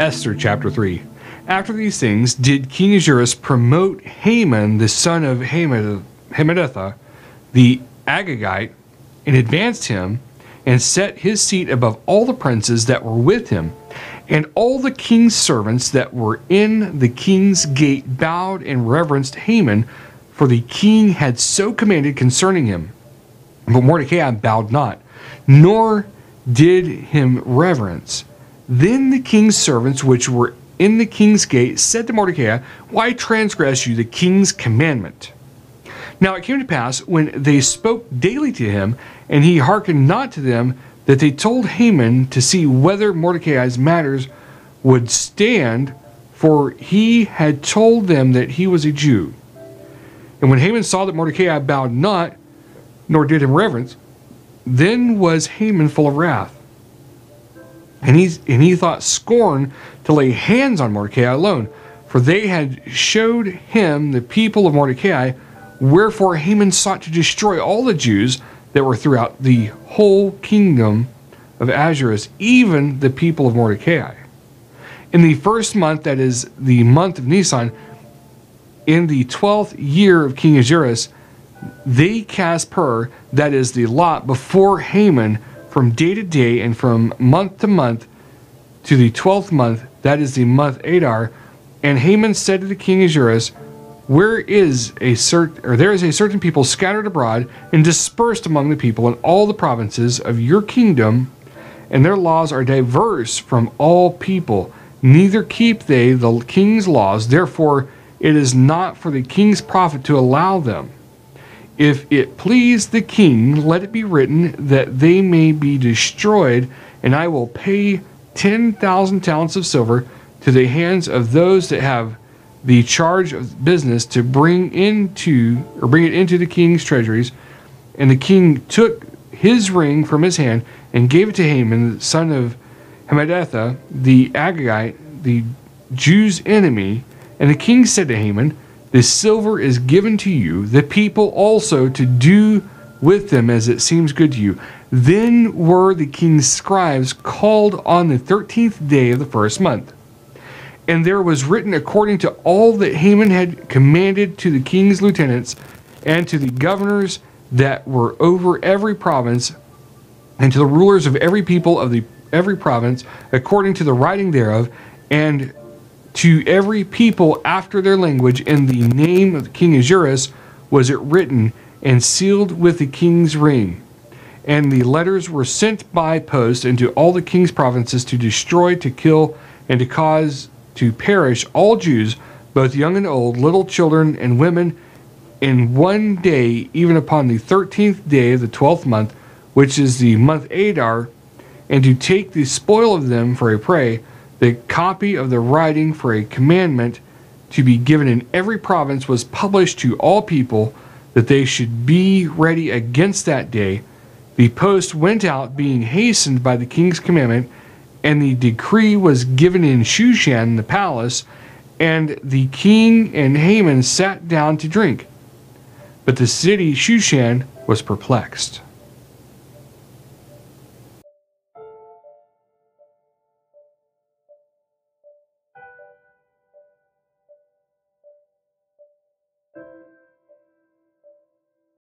Esther chapter 3. After these things did King Ahasuerus promote Haman, the son of Hammedatha, the Agagite, and advanced him, and set his seat above all the princes that were with him. And all the king's servants that were in the king's gate bowed and reverenced Haman, for the king had so commanded concerning him. But Mordecai bowed not, nor did him reverence. Then the king's servants which were in the king's gate said to Mordecai, Why transgress you the king's commandment? Now it came to pass, when they spoke daily to him, and he hearkened not to them, that they told Haman to see whether Mordecai's matters would stand, for he had told them that he was a Jew. And when Haman saw that Mordecai bowed not, nor did him reverence, then was Haman full of wrath. And he, and he thought scorn to lay hands on Mordecai alone, for they had showed him the people of Mordecai. Wherefore Haman sought to destroy all the Jews that were throughout the whole kingdom of Ahasuerus, even the people of Mordecai. In the first month, that is the month of Nisan, in the twelfth year of King Ahasuerus, they cast pur, that is the lot, before Haman from day to day and from month to month to the twelfth month, that is the month Adar. And Haman said to the king Ahasuerus, Where is a certain or there is a certain people scattered abroad and dispersed among the people in all the provinces of your kingdom, and their laws are diverse from all people. Neither keep they the king's laws, therefore it is not for the king's profit to allow them. If it please the king, let it be written that they may be destroyed, and I will pay 10,000 talents of silver to the hands of those that have the charge of business to bring into or bring it into the king's treasuries. And the king took his ring from his hand and gave it to Haman, the son of Hammedatha, the Agagite, the Jew's enemy. And the king said to Haman, the silver is given to you, the people also to do with them as it seems good to you. Then were the king's scribes called on the thirteenth day of the first month. And there was written according to all that Haman had commanded to the king's lieutenants and to the governors that were over every province and to the rulers of every people of the every province according to the writing thereof and to every people after their language, in the name of King Ahasuerus was it written and sealed with the king's ring. And the letters were sent by post into all the king's provinces to destroy, to kill, and to cause to perish all Jews, both young and old, little children and women, in one day, even upon the thirteenth day of the twelfth month, which is the month Adar, and to take the spoil of them for a prey the copy of the writing for a commandment to be given in every province was published to all people that they should be ready against that day. The post went out, being hastened by the king's commandment, and the decree was given in Shushan, the palace, and the king and Haman sat down to drink. But the city Shushan was perplexed.